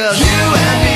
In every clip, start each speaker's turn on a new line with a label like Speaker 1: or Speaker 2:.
Speaker 1: you and me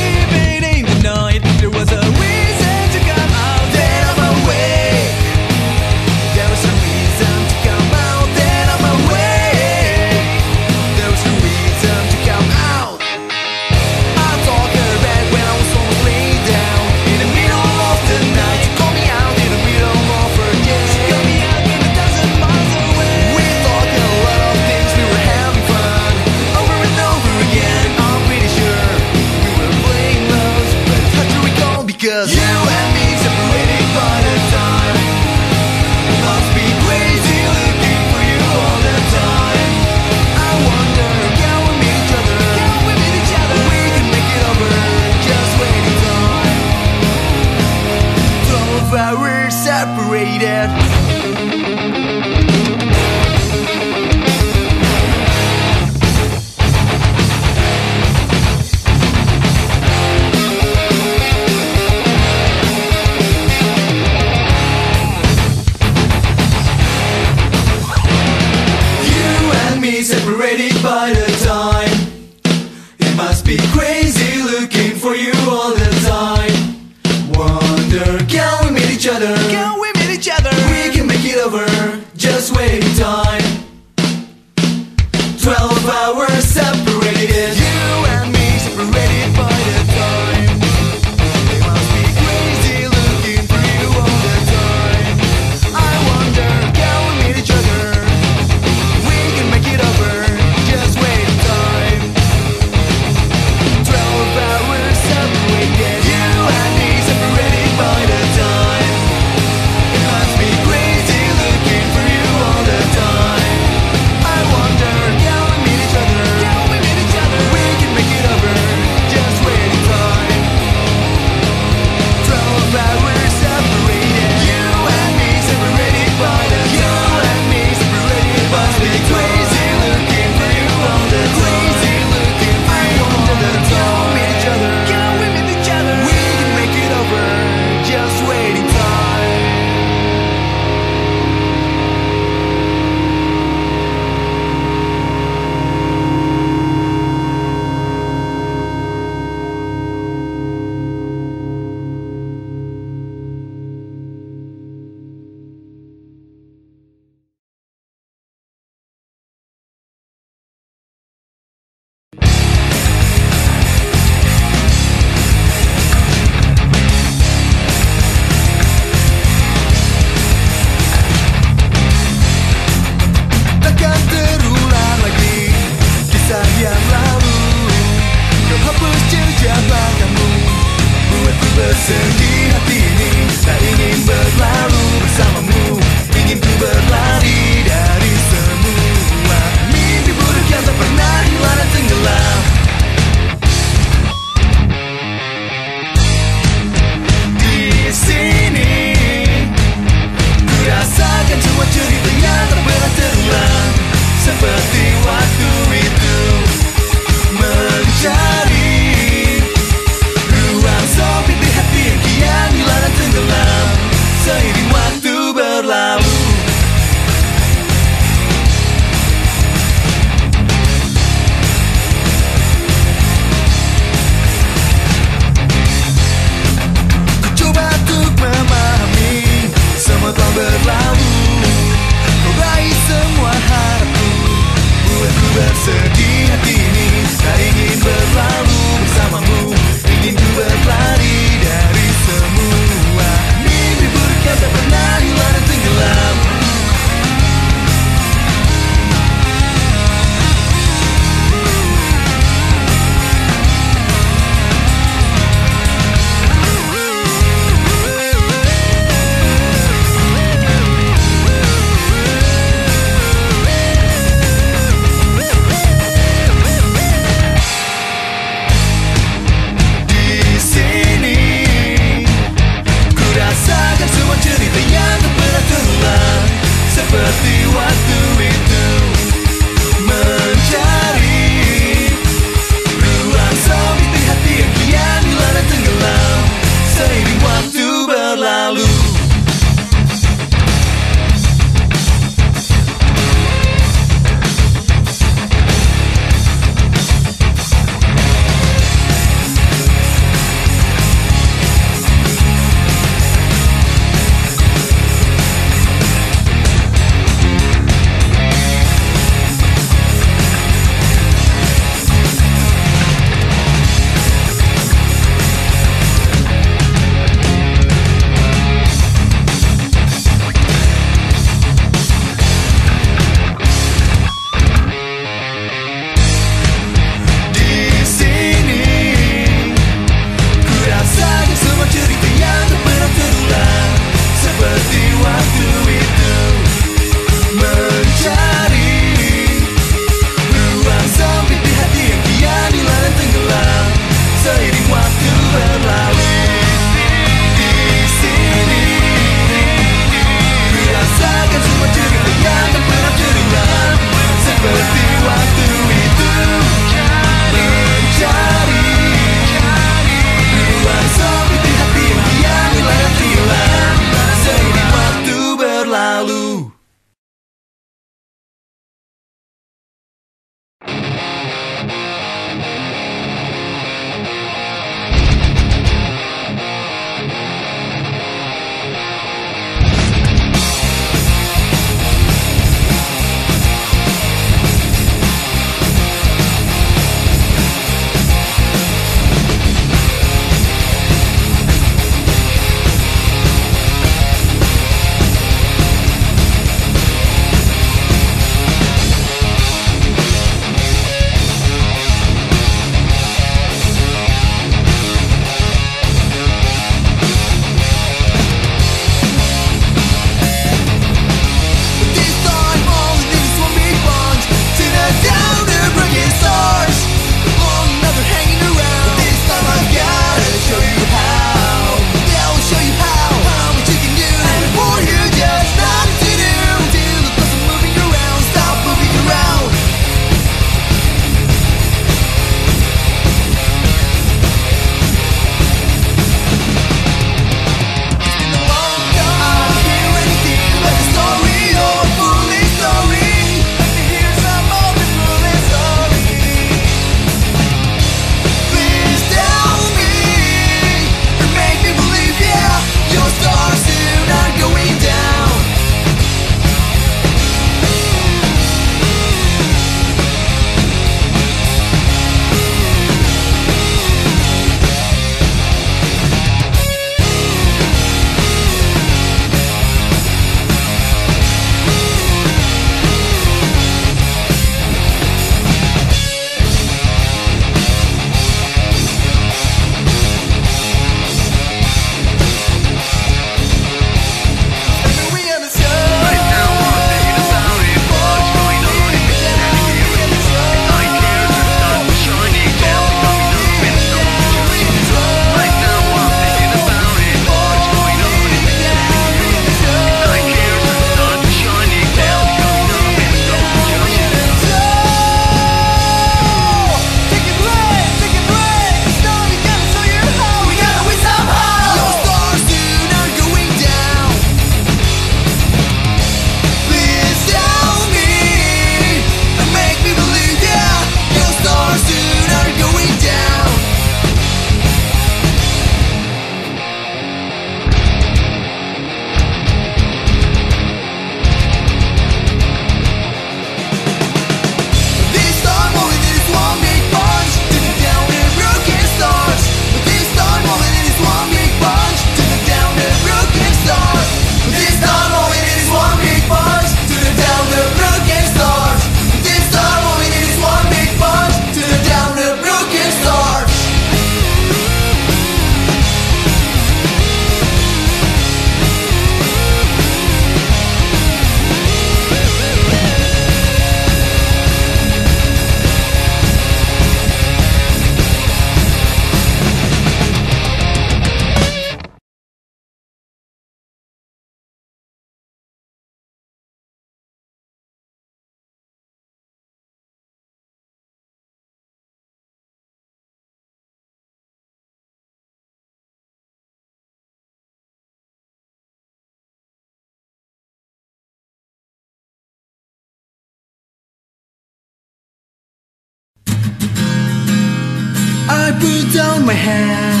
Speaker 1: down my hand.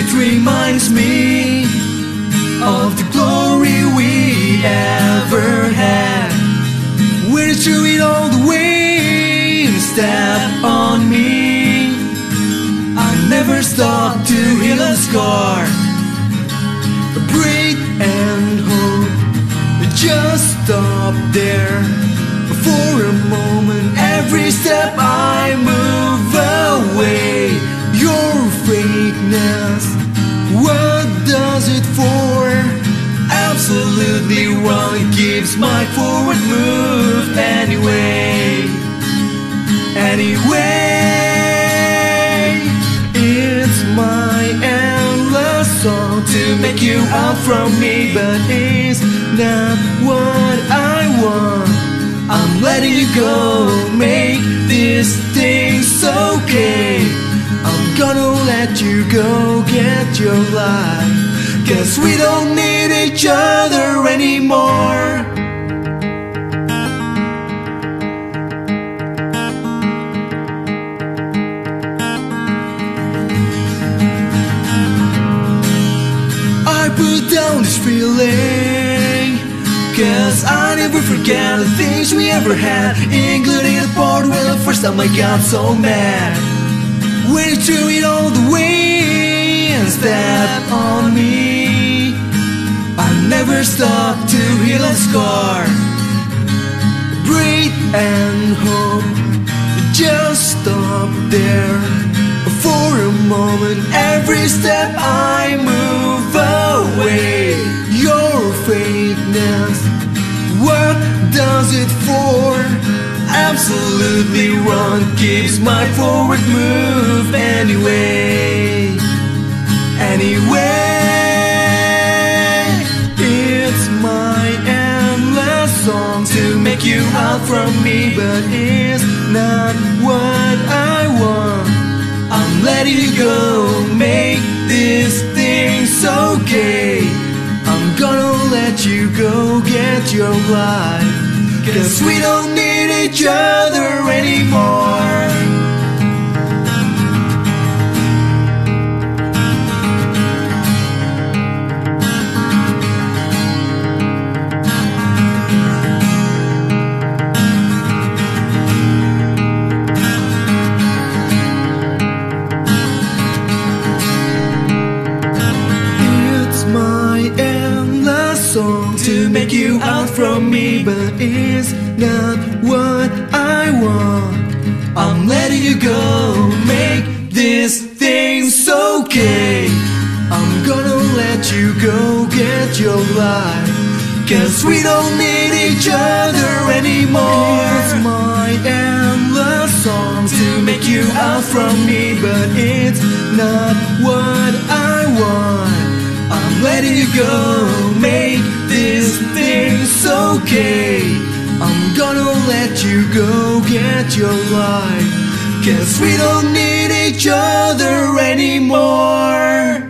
Speaker 1: It reminds me of the glory we ever had. We're it all the way. Step on me. I never stop to heal a scar. Breathe and hope. Just stop there for a moment. Every step Absolutely wrong. It keeps my forward move anyway. Anyway, it's my endless song to make you out from me, but it's not what I want. I'm letting you go, make this thing okay. I'm gonna let you go get your life. Cause we don't need each other anymore. I put down this feeling Cause I never forget the things we ever had Including the part where the first time I got so mad threw it all the way stepped on me. I never stop to heal a scar Breathe and hope. Just stop there. For a moment Every step I move away. Your fakeness What does it for? Absolutely wrong Keeps my forward move anyway Anyway It's my endless song To make you out from me But it's not what I want I'm letting you go, make this thing's okay. I'm gonna let you go get your life. Cause we don't need each other anymore. From me, but it's not what I want. I'm letting you go, make this thing's okay. I'm gonna let you go get your life. Cause we don't need each other anymore. It's my endless song to make you out from me, but it's not what I want. I'm letting you go, make this thing's okay. I'm gonna let you go get your life. Cause we don't need each other anymore.